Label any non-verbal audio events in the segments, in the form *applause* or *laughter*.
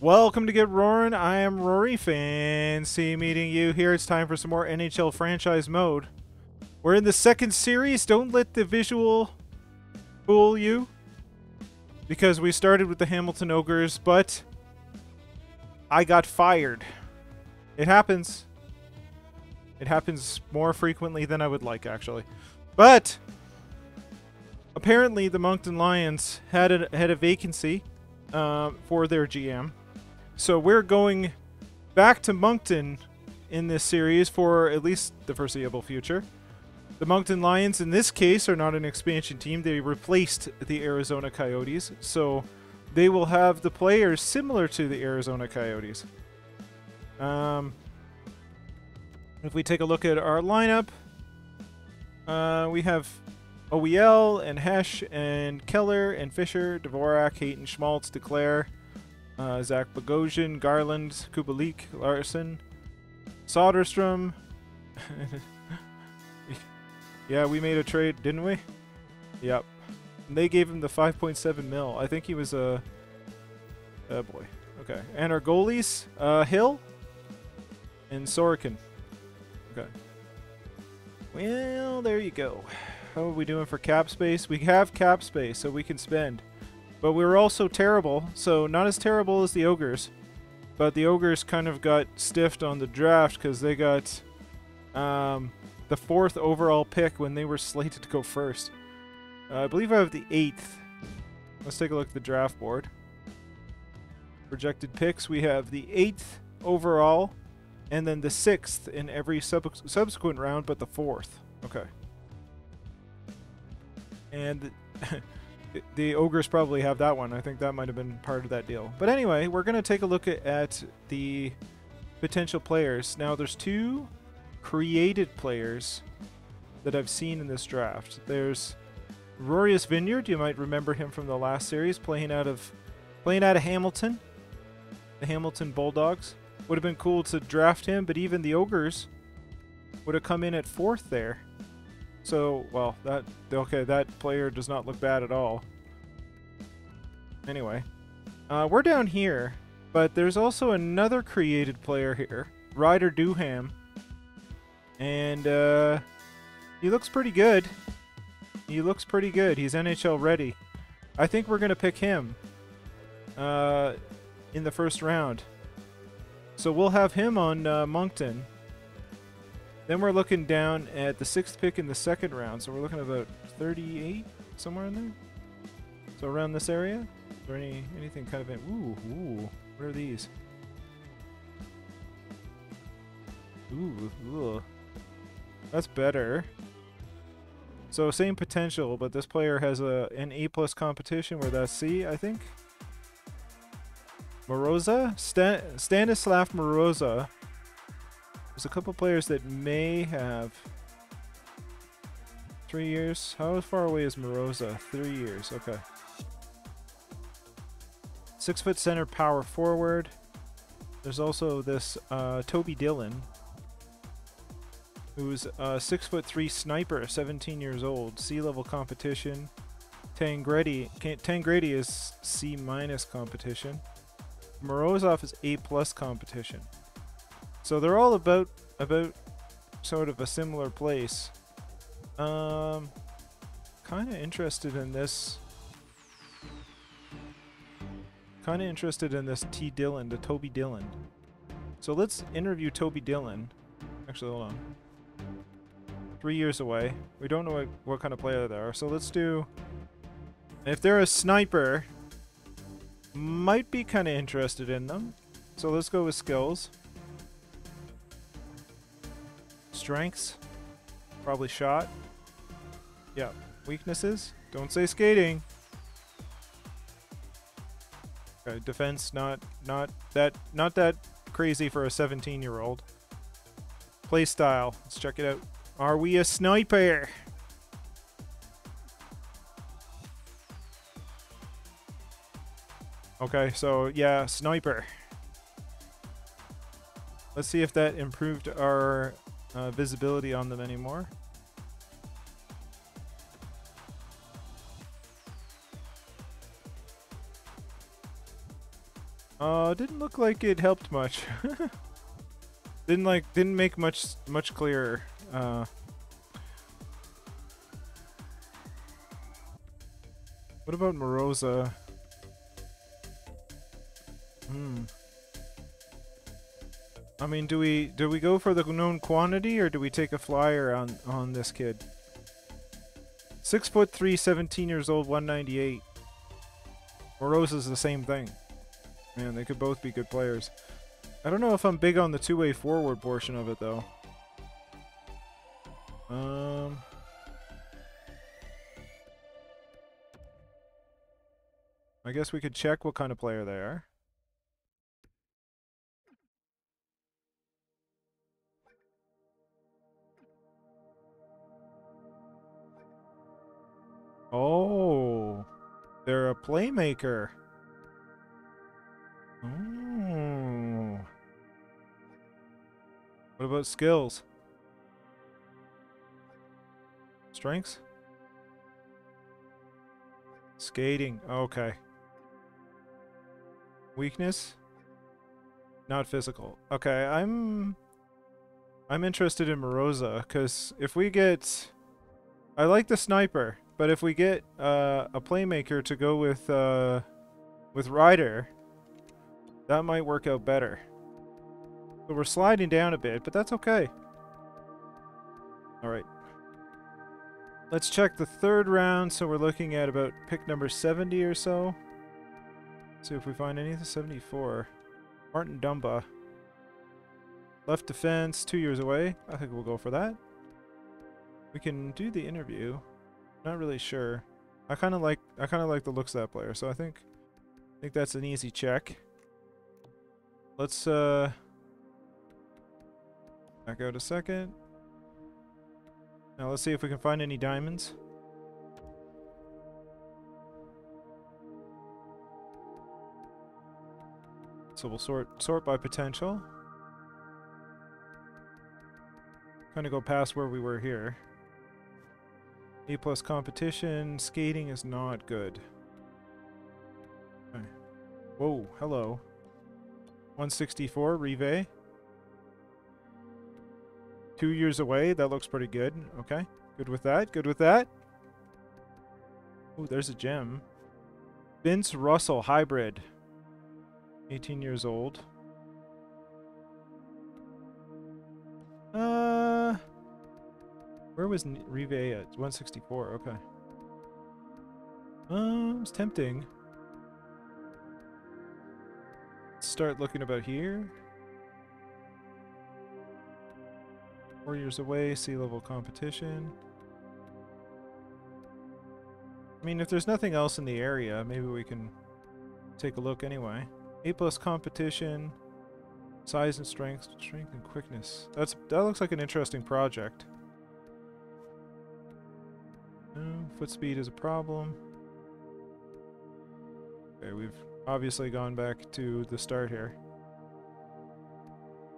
Welcome to Get Roaring. I am Rory Fancy meeting you here. It's time for some more NHL franchise mode. We're in the second series. Don't let the visual fool you. Because we started with the Hamilton Ogres, but I got fired. It happens. It happens more frequently than I would like, actually. But apparently the Moncton Lions had a, had a vacancy um, for their GM. So we're going back to Moncton in this series for at least the foreseeable future. The Moncton Lions, in this case, are not an expansion team. They replaced the Arizona Coyotes, so they will have the players similar to the Arizona Coyotes. Um, if we take a look at our lineup, uh, we have OEL and Hesh and Keller and Fischer, Dvorak, Hayton, Schmaldz, Duclair, uh, Zach Bogosian, Garland, Kubalik, Larson, Soderstrom. *laughs* yeah, we made a trade, didn't we? Yep. And they gave him the 5.7 mil. I think he was a. oh boy. Okay. And our goalies, uh, Hill and Sorokin. Okay. Well, there you go. How are we doing for cap space? We have cap space, so we can spend. But we were also terrible, so not as terrible as the Ogres. But the Ogres kind of got stiffed on the draft because they got um, the fourth overall pick when they were *laughs* slated to go first. Uh, I believe I have the eighth. Let's take a look at the draft board. Projected picks, we have the eighth overall, and then the sixth in every sub subsequent round, but the fourth. Okay. And *laughs* the ogres probably have that one. I think that might have been part of that deal. But anyway, we're going to take a look at, the potential players. Now, there's two created players that I've seen in this draft. There's Rorius Vineyard. You might remember him from the last series, playing out of playing out of Hamilton, the Hamilton Bulldogs. Would have been cool to draft him, but even the ogres would have come in at fourth there. So, well, that okay, that player does not look bad at all. Anyway, uh, we're down here, but there's also another created player here, Ryder Duham, and uh, he looks pretty good. He looks pretty good. He's NHL ready. I think we're gonna pick him uh, in the first round. So we'll have him on uh, Moncton. Then we're looking down at the sixth pick in the second round. So we're looking at about 38, somewhere in there. So around this area. Is there any anything kind of... In, ooh, ooh. What are these? Ooh, ooh. That's better. So same potential, but this player has a an A plus competition where that's C, I think. Moroza? Stan Stanislav Moroza there's a couple players that may have three years. How far away is Moroza? Three years. Okay. Six foot center power forward. There's also this uh, Toby Dillon, who's a six foot three sniper, 17 years old, sea level competition. Tangredi, Tangredi is C minus competition. Morozov is A plus competition. So they're all about about sort of a similar place. Um, kind of interested in this. Kind of interested in this T. Dillon, the Toby Dillon. So let's interview Toby Dillon. Actually, hold on. Three years away. We don't know what, what kind of player they are. So let's do... If they're a sniper, might be kind of interested in them. So let's go with skills. Strengths. Probably shot. Yeah. Weaknesses. Don't say skating. Okay, defense not not that not that crazy for a 17 year old. Play style. Let's check it out. Are we a sniper? Okay, so yeah, sniper. Let's see if that improved our uh, visibility on them anymore. Uh, didn't look like it helped much. *laughs* didn't like, didn't make much, much clearer. Uh, what about Moroza? I mean, do we do we go for the known quantity or do we take a flyer on on this kid? Six foot three, 17 years old, 198. Moroza's the same thing. Man, they could both be good players. I don't know if I'm big on the two-way forward portion of it though. Um. I guess we could check what kind of player they are. Oh, they're a playmaker. Oh. What about skills? Strengths? Skating. Okay. Weakness? Not physical. Okay, I'm... I'm interested in Moroza, because if we get... I like the sniper. But if we get uh, a playmaker to go with uh, with Ryder, that might work out better. So we're sliding down a bit, but that's okay. Alright. Let's check the third round, so we're looking at about pick number 70 or so. see if we find anything. 74. Martin Dumba. Left defense, two years away. I think we'll go for that. We can do the interview. Not really sure. I kind of like I kind of like the looks of that player, so I think I think that's an easy check. Let's uh back out a second. Now let's see if we can find any diamonds. So we'll sort sort by potential. Kind of go past where we were here. A plus competition. Skating is not good. Okay. Whoa, hello. 164, Rive. Two years away, that looks pretty good. Okay, good with that, good with that. Oh, there's a gem. Vince Russell, hybrid. 18 years old. Where was Rive at? 164, okay. Um, it's tempting. start looking about here. Four years away, sea level competition. I mean, if there's nothing else in the area, maybe we can take a look anyway. A plus competition, size and strength, strength and quickness. That's that looks like an interesting project. Foot speed is a problem. Okay, we've obviously gone back to the start here.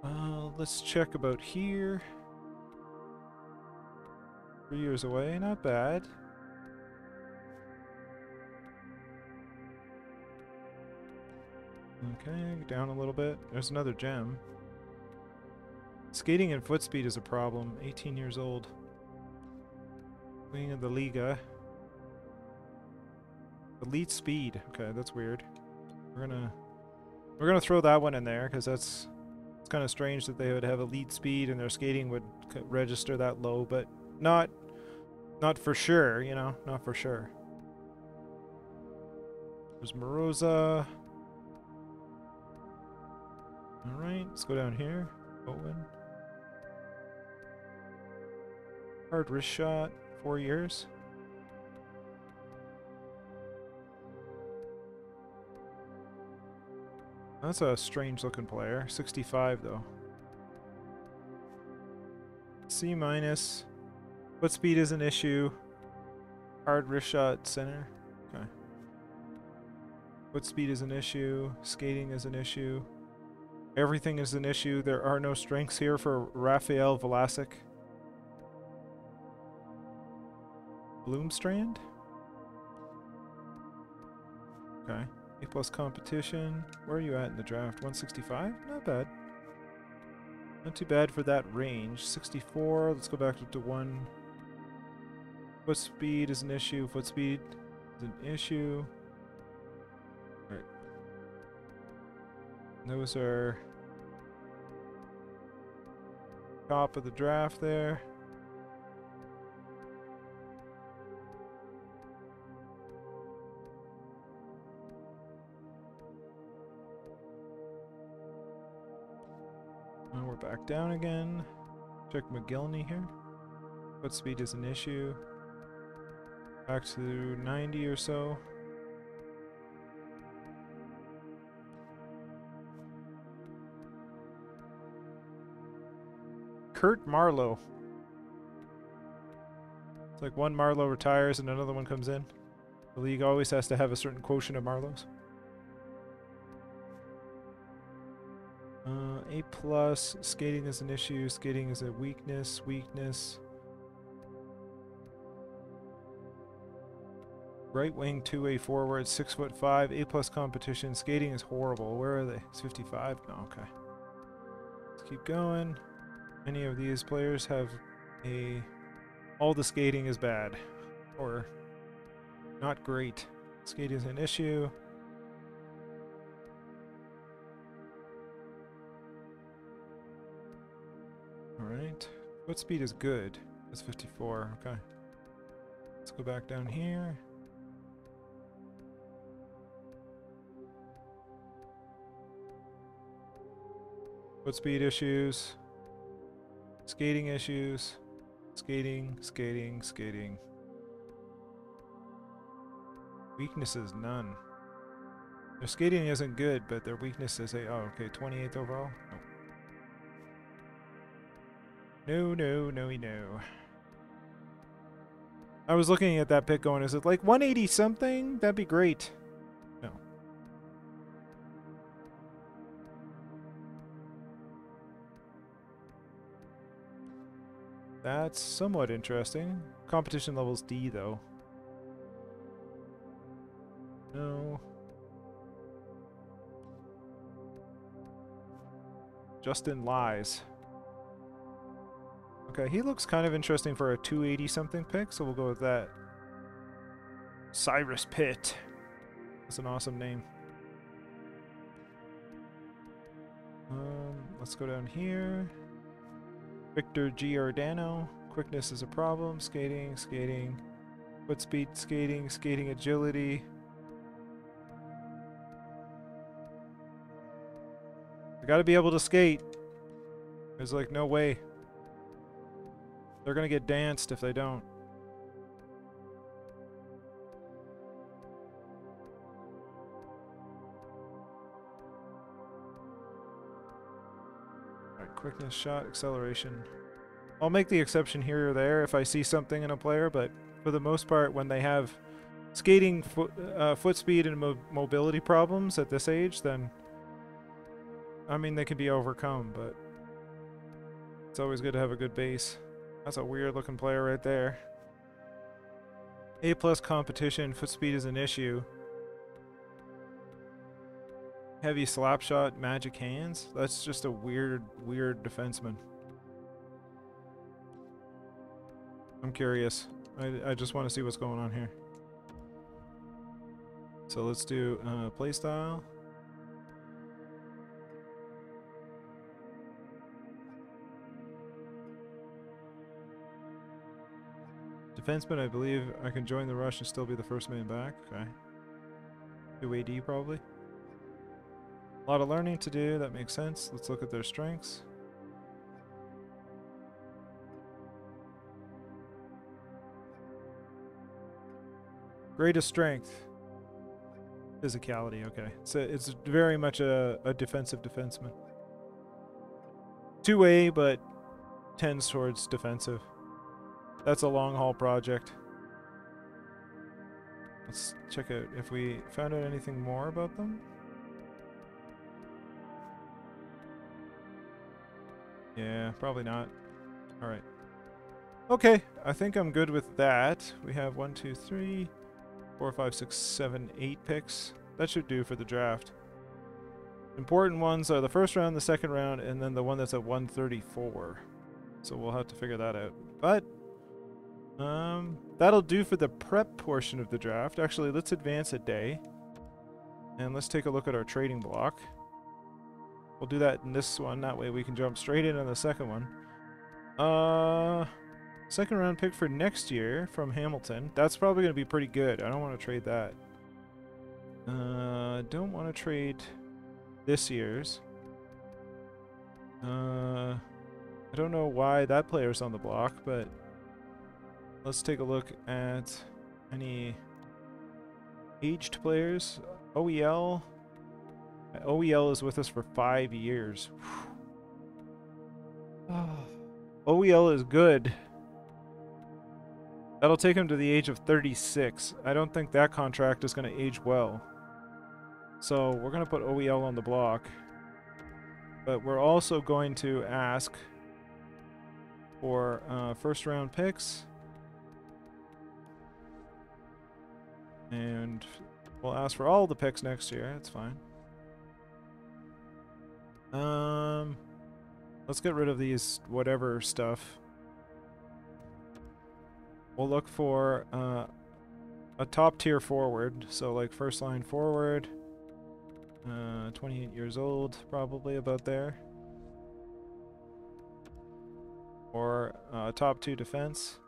Uh, let's check about here. Three years away, not bad. Okay, down a little bit. There's another gem. Skating and foot speed is a problem. 18 years old. Queen of the Liga. Elite speed. Okay, that's weird. We're gonna we're gonna throw that one in there because that's it's kind of strange that they would have elite speed and their skating would register that low, but not not for sure. You know, not for sure. There's Moroza. All right, let's go down here. Owen. Hard wrist shot. Four years? That's a strange looking player. 65 though. C minus. Foot speed is an issue. Hard wrist shot center. Okay. Foot speed is an issue. Skating is an issue. Everything is an issue. There are no strengths here for Raphael Vlasic. Bloomstrand? A plus competition. Where are you at in the draft? 165? Not bad. Not too bad for that range. 64. Let's go back up to 1. Foot speed is an issue. Foot speed is an issue. Alright. Those are top of the draft there. Down again. Check McGillney here. Foot speed is an issue. Back to 90 or so. Kurt Marlowe. It's like one Marlowe retires and another one comes in. The league always has to have a certain quotient of Marlows. Uh, a plus. Skating is an issue. Skating is a weakness. Weakness. Right wing, two way forward, six foot five, A plus competition. Skating is horrible. Where are they? It's 55. No, okay. Let's keep going. Many of these players have a. All the skating is bad, or not great. Skating is an issue. Alright. Foot speed is good. It's 54. Okay. Let's go back down here. Foot speed issues. Skating issues. Skating, skating, skating. Weaknesses, none. Their skating isn't good, but their weakness is oh okay, 28th overall? No. No, no, no, no. I was looking at that pick going, is it like 180 something? That'd be great. No. That's somewhat interesting. Competition level's D though. No. Justin lies. Okay, he looks kind of interesting for a 280 something pick, so we'll go with that. Cyrus Pitt. That's an awesome name. Um, let's go down here. Victor Giordano. Quickness is a problem. Skating, skating. Foot speed, skating, skating agility. I gotta be able to skate. There's like no way. They're gonna get danced if they don't. Alright, quickness, shot, acceleration. I'll make the exception here or there if I see something in a player, but for the most part, when they have skating, foot, uh, foot speed, and mo mobility problems at this age, then I mean they can be overcome, but it's always good to have a good base. That's a weird looking player right there. A plus competition, foot speed is an issue. Heavy slap shot, magic hands. That's just a weird, weird defenseman. I'm curious. I, I just want to see what's going on here. So let's do uh, playstyle. Defenseman, I believe I can join the rush and still be the first man back. Okay. 2 AD probably. A lot of learning to do, that makes sense. Let's look at their strengths. Greatest strength. Physicality, okay. So it's very much a, a defensive defenseman. 2A, but tends towards defensive. That's a long haul project. Let's check out if we found out anything more about them. Yeah, probably not. Alright. Okay, I think I'm good with that. We have one, two, three, four, five, six, seven, eight picks. that should do for the draft. Important ones are the first round, the second round, and then the one that's at 134. So we'll have to figure that out. But um, that'll do for the prep portion of the draft. Actually, let's advance a day. And let's take a look at our trading block. We'll do that in this one. That way we can jump straight in on the second one. Uh, second round pick for next year from Hamilton. That's probably going to be pretty good. I don't want to trade that. Uh, don't want to trade this year's. Uh, I don't know why that player's on the block, but let's take a look at any aged players. OEL. OEL is with us for five years. *sighs* OEL is good. That'll take him to the age of 36. I don't think that contract is going to age well. So we're going to put OEL on the block. But we're also going to ask for uh, first round picks. And we'll ask for all the picks next year. That's fine. Um, let's get rid of these whatever stuff. We'll look for uh, a top tier forward. So like first line forward. Uh, 28 years old, probably about there. Or uh, top two defense.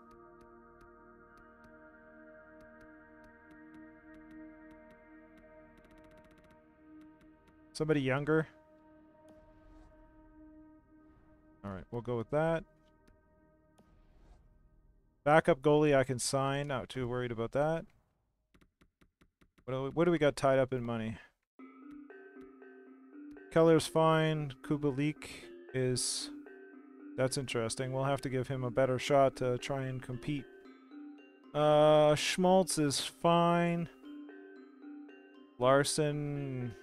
Somebody younger. Alright, we'll go with that. Backup goalie I can sign. Not too worried about that. What do we, what do we got tied up in money? Keller's fine. Kubalik is... That's interesting. We'll have to give him a better shot to try and compete. Uh, Schmaldz is fine. Larson...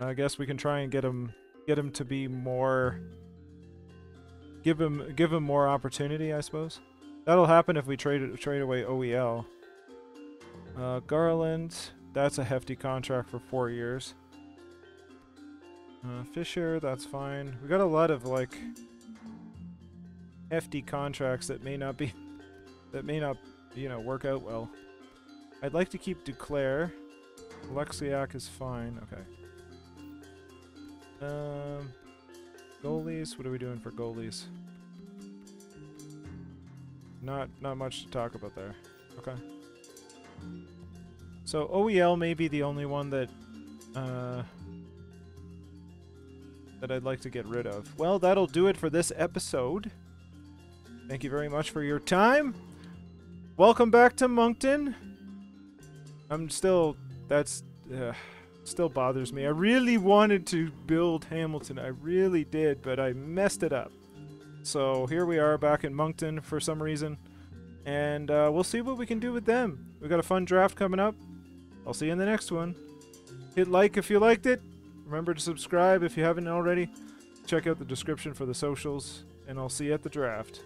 I guess we can try and get him get him to be more give him give him more opportunity, I suppose. That'll happen if we trade trade away OEL. Uh, Garland, that's a hefty contract for four years. Uh, Fischer, that's fine. We got a lot of like hefty contracts that may not be *laughs* that may not you know work out well. I'd like to keep Duclair. Alexiak is fine. Okay. Um, goalies. What are we doing for goalies? Not not much to talk about there. Okay. So OEL may be the only one that uh, that I'd like to get rid of. Well, that'll do it for this episode. Thank you very much for your time. Welcome back to Moncton. I'm still that's uh, still bothers me. I really wanted to build Hamilton. I really did, but I messed it up. So here we are back in Moncton for some reason. And uh, we'll see what we can do with them. we got a fun draft coming up. I'll see you in the next one. Hit like if you liked it. Remember to subscribe if you haven't already. Check out the description for the socials. And I'll see you at the draft.